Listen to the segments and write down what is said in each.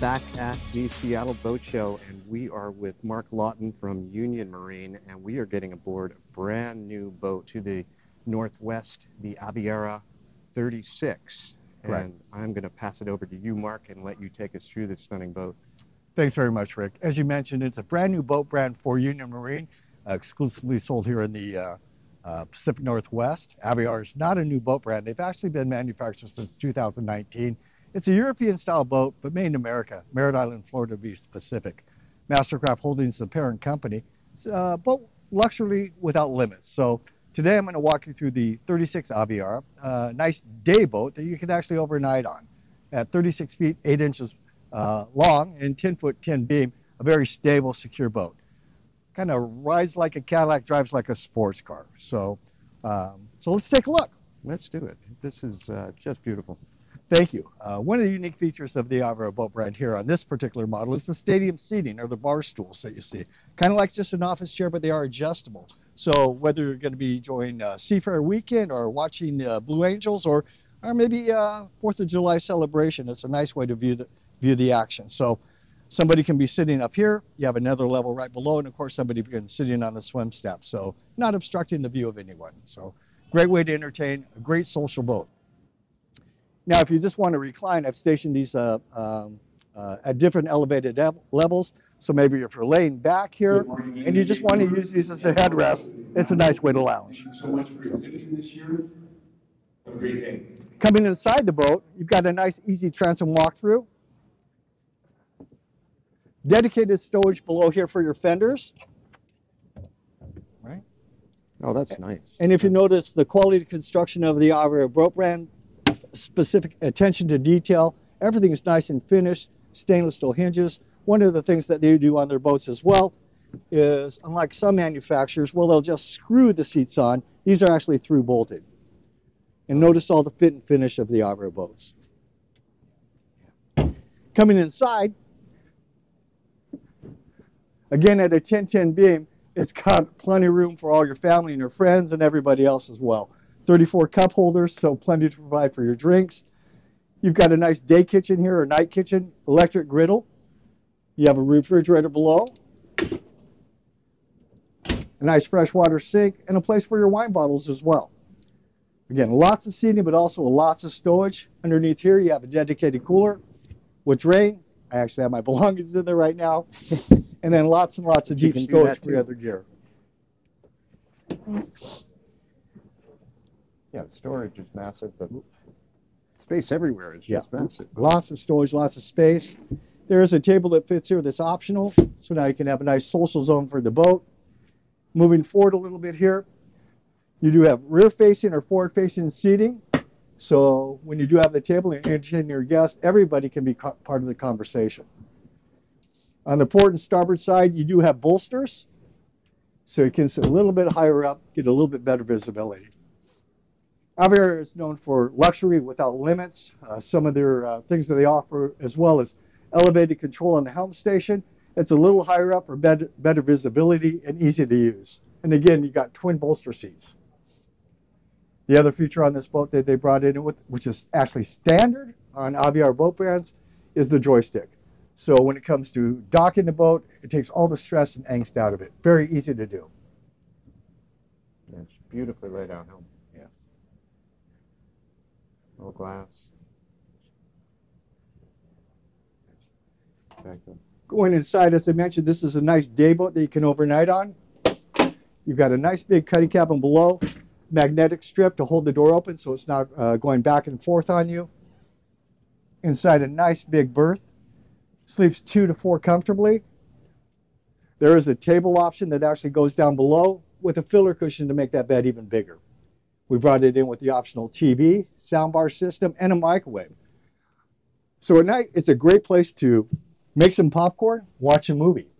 back at the Seattle Boat Show, and we are with Mark Lawton from Union Marine, and we are getting aboard a brand new boat to the Northwest, the Aviara 36. Right. And I'm going to pass it over to you, Mark, and let you take us through this stunning boat. Thanks very much, Rick. As you mentioned, it's a brand new boat brand for Union Marine, uh, exclusively sold here in the uh, uh, Pacific Northwest. Aviara is not a new boat brand. They've actually been manufactured since 2019. It's a European style boat, but made in America, Merritt Island, Florida to be specific. Mastercraft Holdings the parent company. It's a boat luxury without limits. So today I'm going to walk you through the 36 Aviara, a nice day boat that you can actually overnight on. At 36 feet, 8 inches uh, long and 10 foot 10 beam, a very stable, secure boat. Kind of rides like a Cadillac, drives like a sports car. So, um, so let's take a look. Let's do it. This is uh, just beautiful. Thank you. Uh, one of the unique features of the Aviara boat brand here on this particular model is the stadium seating or the bar stools that you see. Kind of like just an office chair, but they are adjustable. So whether you're going to be enjoying uh, Seafair weekend or watching uh, Blue Angels or or maybe uh, Fourth of July celebration, it's a nice way to view the view the action. So somebody can be sitting up here. You have another level right below, and of course somebody can be sitting on the swim step. So not obstructing the view of anyone. So great way to entertain, a great social boat. Now, if you just want to recline, I've stationed these uh, um, uh, at different elevated ev- levels. So maybe if you're laying back here and you just want to use these as a headrest, it's a nice way to lounge. Thank you so much for exhibiting this year. Have a great day. Coming inside the boat, you've got a nice easy transom walkthrough. Dedicated stowage below here for your fenders. Right. Oh, that's nice. And if you notice the quality of construction of the Aviara boat brand, specific attention to detail, everything is nice and finished, stainless steel hinges. One of the things that they do on their boats as well is, unlike some manufacturers, well, they'll just screw the seats on. These are actually through bolted. And notice all the fit and finish of the Aviara boats. Coming inside, again at a 1010 beam, it's got plenty of room for all your family and your friends and everybody else as well. 34 cup holders, so plenty to provide for your drinks. You've got a nice day kitchen here or night kitchen, electric griddle. You have a refrigerator below, a nice freshwater sink, and a place for your wine bottles as well. Again, lots of seating, but also lots of stowage. Underneath here, you have a dedicated cooler with drain. I actually have my belongings in there right now. and then lots and lots of You deep can do stowage that for your other gear. Yeah, storage is massive. The space everywhere is Yeah. just massive. Lots of storage, lots of space. There is a table that fits here that's optional, so now you can have a nice social zone for the boat. Moving forward a little bit here, you do have rear facing or forward facing seating. So when you do have the table and entertain your guests, everybody can be part of the conversation. On the port and starboard side, you do have bolsters, so you can sit a little bit higher up, get a little bit better visibility. Aviara is known for luxury without limits. Uh, some of their uh, things that they offer, as well as elevated control on the helm station. It's a little higher up for better, better visibility and easy to use. And again, you got twin bolster seats. The other feature on this boat that they brought in, which is actually standard on Aviara boat brands, is the joystick. So when it comes to docking the boat, it takes all the stress and angst out of it. Very easy to do. Yeah, It's beautifully laid out home. All glass. Going inside, as I mentioned, this is a nice day boat that you can overnight on. You've got a nice big cuddy cabin below, magnetic strip to hold the door open so it's not uh, going back and forth on you. inside a nice big berth. Sleeps two to four comfortably. There is a table option that actually goes down below with a filler cushion to make that bed even bigger. We brought it in with the optional TV, soundbar system, and a microwave. So at night, it's a great place to make some popcorn, watch a movie.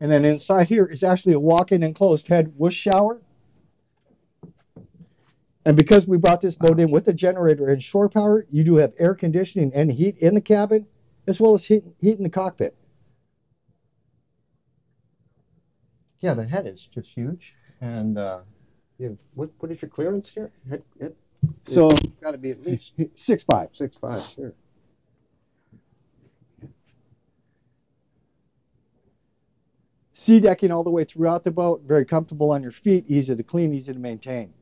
And then inside here is actually a walk-in enclosed head with shower. And because we brought this boat in with a generator and shore power, you do have air conditioning and heat in the cabin, as well as heat, heat in the cockpit. Yeah, the head is just huge. And uh, you what, what is your clearance here? Head, head, So it's got to be at least six five. six five. Sure. Sea decking all the way throughout the boat, very comfortable on your feet, easy to clean, easy to maintain.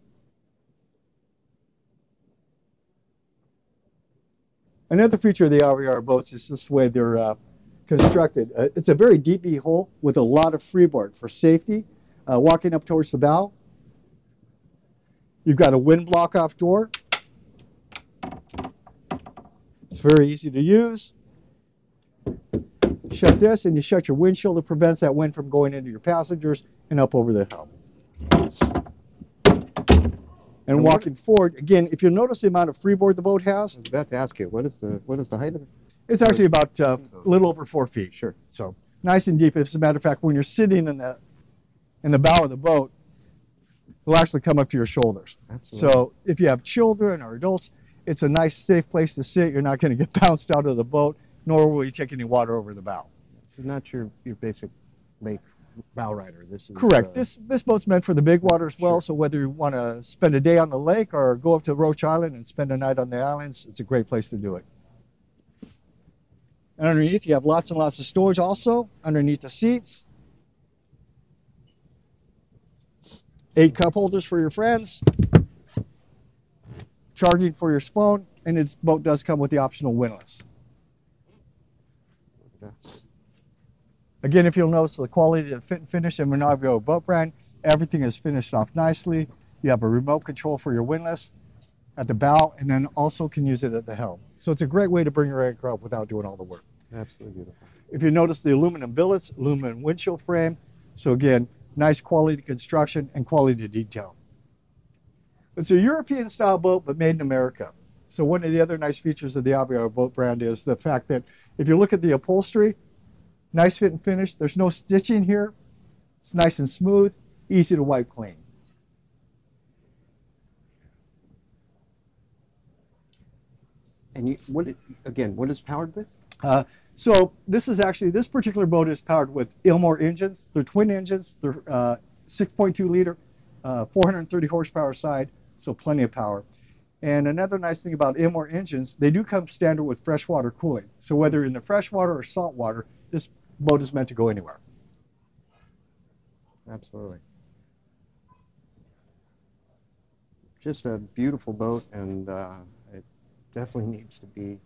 Another feature of the Aviara boats is this way they're uh, constructed. Uh, it's a very deep V hull with a lot of freeboard for safety. Uh, walking up towards the bow, you've got a wind block off door. It's very easy to use. Shut this and you shut your windshield. It prevents that wind from going into your passengers and up over the helm. And walking forward, again, if you notice the amount of freeboard the boat has, I was about to ask you, what is the what is the height of it? it's actually about uh, a little over four feet. Sure. So nice and deep. As a matter of fact, when you're sitting in the in the bow of the boat, it'll actually come up to your shoulders. Absolutely. So if you have children or adults, it's a nice, safe place to sit. You're not going to get bounced out of the boat, nor will you take any water over the bow. this is not your your basic lake bow rider. This is Correct. uh, This this boat's meant for the big water as well. Sure. So whether you want to spend a day on the lake or go up to Roach Island and spend a night on the islands, it's a great place to do it. And underneath, you have lots and lots of storage also underneath the seats. Eight cup holders for your friends. Charging for your phone, and its boat does come with the optional windlass. yeah. Again, if you'll notice the quality of the fit and finish in Monavio boat brand, everything is finished off nicely. You have a remote control for your windlass at the bow, and then also can use it at the helm. So it's a great way to bring your anchor up without doing all the work. Absolutely beautiful. If you notice the aluminum billets, aluminum windshield frame, so again, nice quality construction and quality detail. It's a European style boat, but made in America. So one of the other nice features of the Aviara boat brand is the fact that if you look at the upholstery, nice fit and finish. There's no stitching here. It's nice and smooth, easy to wipe clean. And you what again? What is powered with? Uh, so this is actually this particular boat is powered with Ilmor engines. They're twin engines. They're uh, 6.2 liter, uh, 430 horsepower side, so plenty of power. And another nice thing about Ilmor engines, they do come standard with freshwater cooling. So whether in the freshwater or saltwater, this boat is meant to go anywhere. Absolutely. Just a beautiful boat, and uh, it definitely needs to be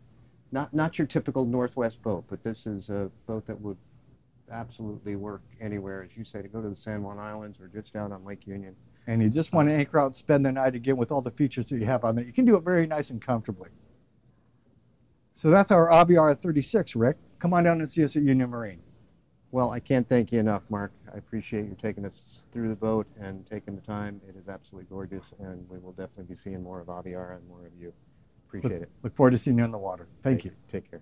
not not your typical Northwest boat, but this is a boat that would absolutely work anywhere, as you say, to go to the San Juan Islands or just out on Lake Union. And you just want to anchor out and spend the night again with all the features that you have on it. You can do it very nice and comfortably. So that's our Aviara 36, Rick. Come on down and see us at Union Marine. Well, I can't thank you enough, Mark. I appreciate you taking us through the boat and taking the time. It is absolutely gorgeous, and we will definitely be seeing more of Aviara and more of you. Appreciate look, it. Look forward to seeing you on the water. Thank you. Take care.